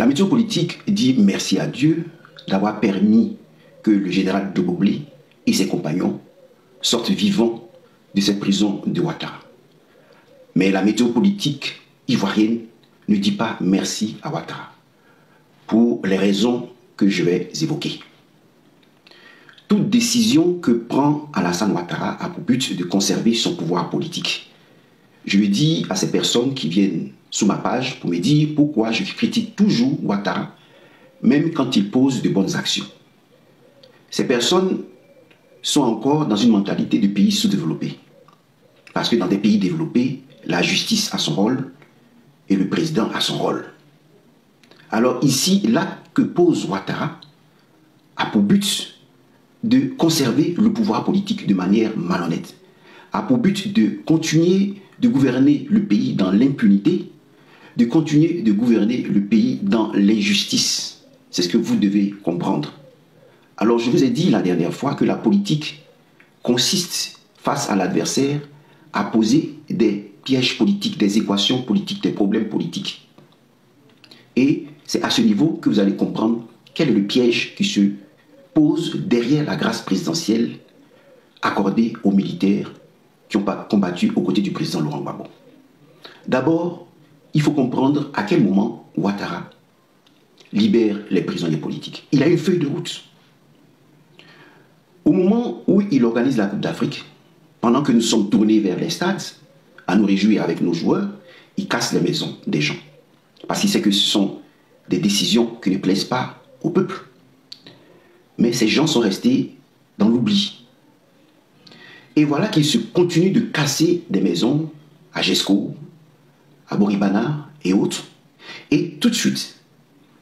La météo politique dit merci à Dieu d'avoir permis que le général de Boblé et ses compagnons sortent vivants de cette prison de Ouattara. Mais la météo politique ivoirienne ne dit pas merci à Ouattara pour les raisons que je vais évoquer. Toute décision que prend Alassane Ouattara a pour but de conserver son pouvoir politique. Je lui dis à ces personnes qui viennent sous ma page pour me dire pourquoi je critique toujours Ouattara, même quand il pose de bonnes actions. Ces personnes sont encore dans une mentalité de pays sous-développé. Parce que dans des pays développés, la justice a son rôle et le président a son rôle. Alors ici, l'acte que pose Ouattara a pour but de conserver le pouvoir politique de manière malhonnête, a pour but de continuer de gouverner le pays dans l'impunité, de continuer de gouverner le pays dans l'injustice. C'est ce que vous devez comprendre. Alors je vous ai dit la dernière fois que la politique consiste face à l'adversaire à poser des pièges politiques, des équations politiques, des problèmes politiques. Et c'est à ce niveau que vous allez comprendre quel est le piège qui se pose derrière la grâce présidentielle accordée aux militaires qui ont combattu aux côtés du président Laurent Gbagbo. D'abord, il faut comprendre à quel moment Ouattara libère les prisonniers politiques. Il a une feuille de route. Au moment où il organise la Coupe d'Afrique, pendant que nous sommes tournés vers les stades, à nous réjouir avec nos joueurs, il casse les maisons des gens. Parce qu'il sait que ce sont des décisions qui ne plaisent pas au peuple. Mais ces gens sont restés dans l'oubli. Et voilà qu'il se continue de casser des maisons à Gesco, à Boribana et autres. Et tout de suite,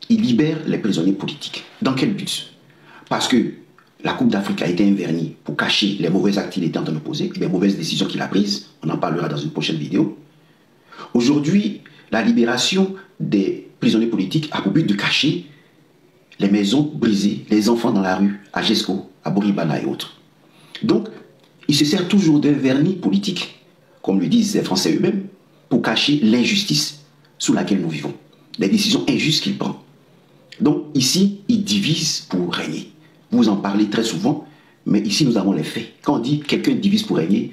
il libère les prisonniers politiques. Dans quel but? Parce que la Coupe d'Afrique a été un vernis pour cacher les mauvais actes qu'il était en train de les mauvaises décisions qu'il a prises. On en parlera dans une prochaine vidéo. Aujourd'hui, la libération des prisonniers politiques a pour but de cacher les maisons brisées, les enfants dans la rue, à Gesco, à Boribana et autres. Donc, il se sert toujours d'un vernis politique, comme le disent les Français eux-mêmes, pour cacher l'injustice sous laquelle nous vivons, les décisions injustes qu'il prend. Donc, ici, il divise pour régner. Vous en parlez très souvent, mais ici, nous avons les faits. Quand on dit quelqu'un divise pour régner,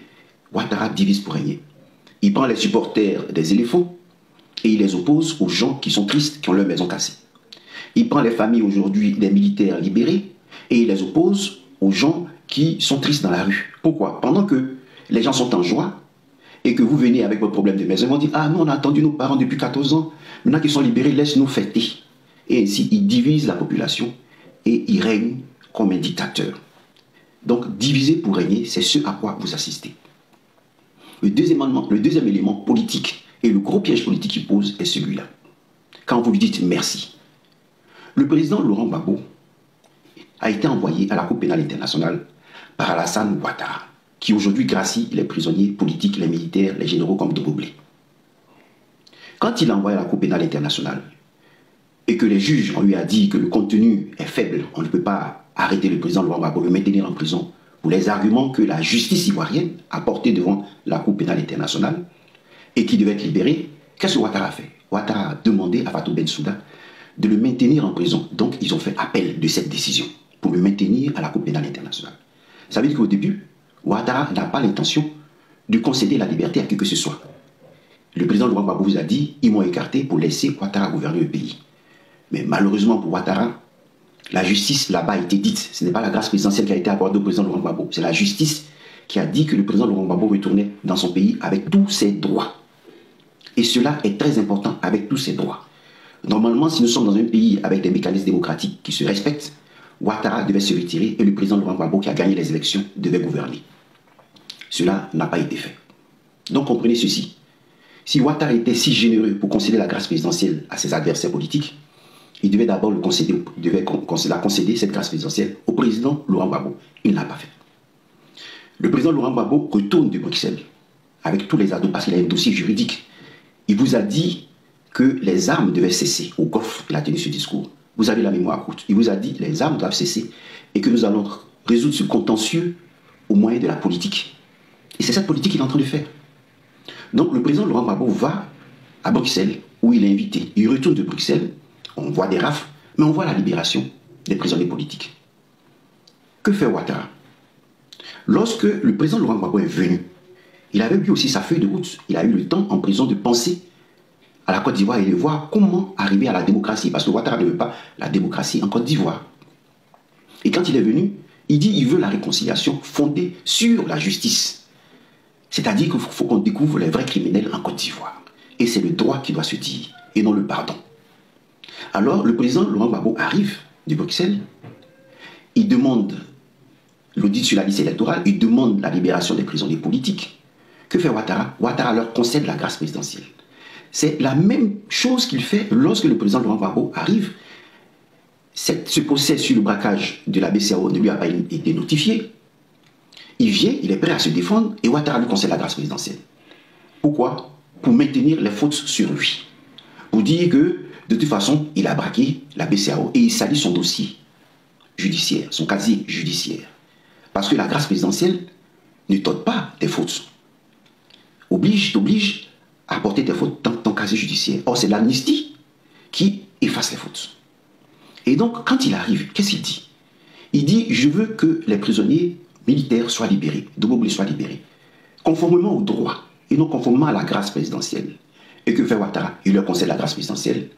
Ouattara divise pour régner. Il prend les supporters des éléphants et il les oppose aux gens qui sont tristes, qui ont leur maison cassée. Il prend les familles aujourd'hui des militaires libérés et il les oppose aux gens qui sont tristes dans la rue. Pourquoi? Pendant que les gens sont en joie et que vous venez avec votre problème de maison, ils vont dire Ah, nous, on a attendu nos parents depuis 14 ans. Maintenant qu'ils sont libérés, laisse-nous fêter. Et ainsi, il divise la population et il règne comme un dictateur. Donc, diviser pour régner, c'est ce à quoi vous assistez. Le deuxième, élément, le deuxième élément politique et le gros piège politique qu'il pose est celui-là. Quand vous lui dites merci. Le président Laurent Gbagbo a été envoyé à la Cour pénale internationale par Alassane Ouattara, qui aujourd'hui gracie les prisonniers politiques, les militaires, les généraux comme Doboblé. Quand il a envoyé la Cour pénale internationale et que les juges, on lui a dit que le contenu est faible, on ne peut pas arrêter le président Laurent Gbagbo, le maintenir en prison pour les arguments que la justice ivoirienne a portés devant la Cour pénale internationale et qui devait être libéré, qu'est-ce que Ouattara a fait? Ouattara a demandé à Fatou Bensouda de le maintenir en prison. Donc ils ont fait appel de cette décision pour le maintenir à la Cour pénale internationale. Ça veut dire qu'au début, Ouattara n'a pas l'intention de concéder la liberté à qui que ce soit. Le président Laurent Gbagbo vous a dit, ils m'ont écarté pour laisser Ouattara gouverner le pays. Mais malheureusement pour Ouattara, la justice là-bas a été dite. Ce n'est pas la grâce présidentielle qui a été accordée au président Laurent Gbagbo. C'est la justice qui a dit que le président Laurent Gbagbo retournait dans son pays avec tous ses droits. Et cela est très important avec tous ses droits. Normalement, si nous sommes dans un pays avec des mécanismes démocratiques qui se respectent, Ouattara devait se retirer et le président Laurent Gbagbo, qui a gagné les élections, devait gouverner. Cela n'a pas été fait. Donc comprenez ceci. Si Ouattara était si généreux pour concéder la grâce présidentielle à ses adversaires politiques, il devait d'abord le concéder, devait concéder cette grâce présidentielle au président Laurent Gbagbo. Il ne l'a pas fait. Le président Laurent Gbagbo retourne de Bruxelles avec tous les ados parce qu'il a un dossier juridique. Il vous a dit que les armes devaient cesser au Golfe. Il a tenu ce discours. Vous avez la mémoire courte. Il vous a dit que les armes doivent cesser et que nous allons résoudre ce contentieux au moyen de la politique. Et c'est cette politique qu'il est en train de faire. Donc le président Laurent Gbagbo va à Bruxelles où il est invité. Il retourne de Bruxelles on voit des rafles, mais on voit la libération des prisonniers politiques. Que fait Ouattara? Lorsque le président Laurent Gbagbo est venu, il avait vu aussi sa feuille de route. Il a eu le temps en prison de penser à la Côte d'Ivoire et de voir comment arriver à la démocratie. Parce que Ouattara ne veut pas la démocratie en Côte d'Ivoire. Et quand il est venu, il dit qu'il veut la réconciliation fondée sur la justice. C'est-à-dire qu'il faut qu'on découvre les vrais criminels en Côte d'Ivoire. Et c'est le droit qui doit se dire, et non le pardon. Alors, le président Laurent Gbagbo arrive de Bruxelles, il demande l'audit sur la liste électorale, il demande la libération des prisonniers politiques. Que fait Ouattara? Ouattara leur concède la grâce présidentielle. C'est la même chose qu'il fait lorsque le président Laurent Gbagbo arrive. ce procès sur le braquage de la BCAO ne lui a pas été notifié. Il vient, il est prêt à se défendre et Ouattara lui concède la grâce présidentielle. Pourquoi? Pour maintenir les fautes sur lui. Pour dire que, de toute façon, il a braqué la BCAO et il salit son dossier judiciaire, son casier judiciaire. Parce que la grâce présidentielle ne t'ôte pas tes fautes. Oblige, t'oblige à porter tes fautes dans ton casier judiciaire. Or, c'est l'amnistie qui efface les fautes. Et donc, quand il arrive, qu'est-ce qu'il dit? Il dit Je veux que les prisonniers militaires soient libérés, Doboblé soient libérés, conformément au droit et non conformément à la grâce présidentielle. Et que fait Ouattara? Il leur concède la grâce présidentielle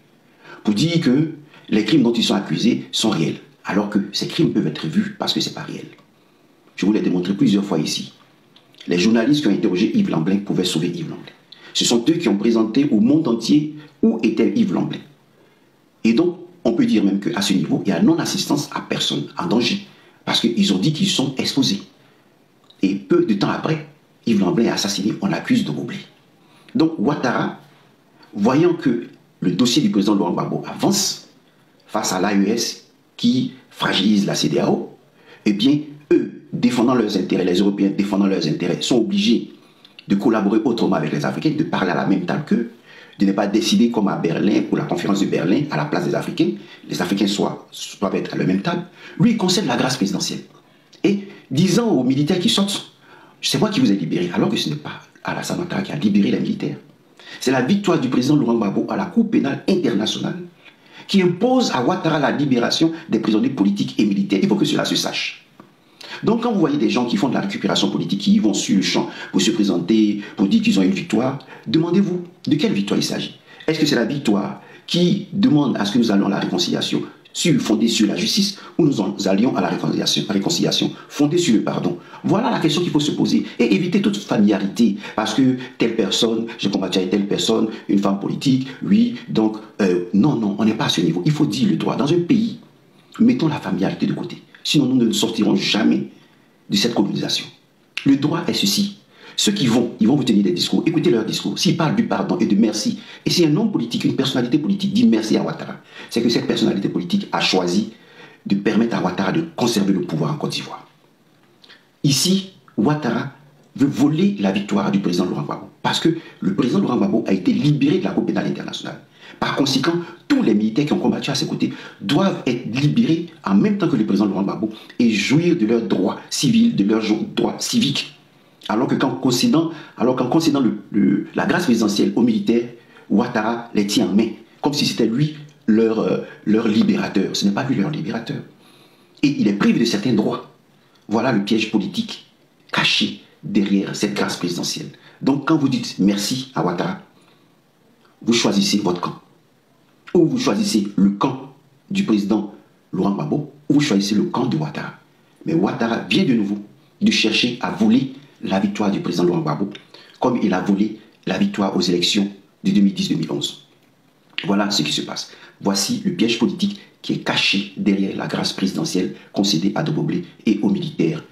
pour dire que les crimes dont ils sont accusés sont réels, alors que ces crimes peuvent être vus parce que ce n'est pas réel. Je vous l'ai démontré plusieurs fois ici. Les journalistes qui ont interrogé Yves Lamblin pouvaient sauver Yves Lamblin. Ce sont eux qui ont présenté au monde entier où était Yves Lamblin. Et donc, on peut dire même qu'à ce niveau, il y a non-assistance à personne en danger. Parce qu'ils ont dit qu'ils sont exposés. Et peu de temps après, Yves Lamblin est assassiné, on l'accuse de roubler. Donc Ouattara, voyant que le dossier du président Laurent Gbagbo avance face à l'AES qui fragilise la CDAO, eh bien, eux, défendant leurs intérêts, les Européens défendant leurs intérêts, sont obligés de collaborer autrement avec les Africains, de parler à la même table qu'eux, de ne pas décider comme à Berlin, pour la conférence de Berlin, à la place des Africains, les Africains doivent être à la même table. Lui, il concède la grâce présidentielle. Et disant aux militaires qui sortent, c'est moi qui vous ai libéré, alors que ce n'est pas Alassane Ouattara qui a libéré les militaires. C'est la victoire du président Laurent Gbagbo à la Cour pénale internationale qui impose à Ouattara la libération des prisonniers politiques et militaires. Il faut que cela se sache. Donc quand vous voyez des gens qui font de la récupération politique, qui vont sur le champ pour se présenter, pour dire qu'ils ont une victoire, demandez-vous de quelle victoire il s'agit. Est-ce que c'est la victoire qui demande à ce que nous allons à la réconciliation fondée sur la justice ou nous allions à la réconciliation, réconciliation fondée sur le pardon? Voilà la question qu'il faut se poser et éviter toute familiarité parce que telle personne, j'ai combattu avec telle personne, une femme politique, oui, donc euh, non, non, on n'est pas à ce niveau. Il faut dire le droit. Dans un pays, mettons la familiarité de côté. Sinon, nous ne sortirons jamais de cette colonisation. Le droit est ceci. Ceux qui vont, ils vont vous tenir des discours. Écoutez leurs discours. S'ils parlent du pardon et de merci, et si un homme politique, une personnalité politique dit merci à Ouattara, c'est que cette personnalité politique a choisi de permettre à Ouattara de conserver le pouvoir en Côte d'Ivoire. Ici, Ouattara veut voler la victoire du président Laurent Gbagbo. Parce que le président Laurent Gbagbo a été libéré de la Cour pénale internationale. Par conséquent, les militaires qui ont combattu à ses côtés doivent être libérés en même temps que le président Laurent Gbagbo et jouir de leurs droits civils, de leurs droits civiques. Alors qu'en concédant, alors qu'en concédant la grâce présidentielle aux militaires, Ouattara les tient en main, comme si c'était lui leur, euh, leur libérateur. Ce n'est pas lui leur libérateur. Et il est privé de certains droits. Voilà le piège politique caché derrière cette grâce présidentielle. Donc quand vous dites merci à Ouattara, vous choisissez votre camp. Ou vous choisissez le camp du président Laurent Gbagbo, ou vous choisissez le camp de Ouattara. Mais Ouattara vient de nouveau de chercher à voler la victoire du président Laurent Gbagbo, comme il a volé la victoire aux élections de 2010-2011. Voilà ce qui se passe. Voici le piège politique qui est caché derrière la grâce présidentielle concédée à Doboblé et aux militaires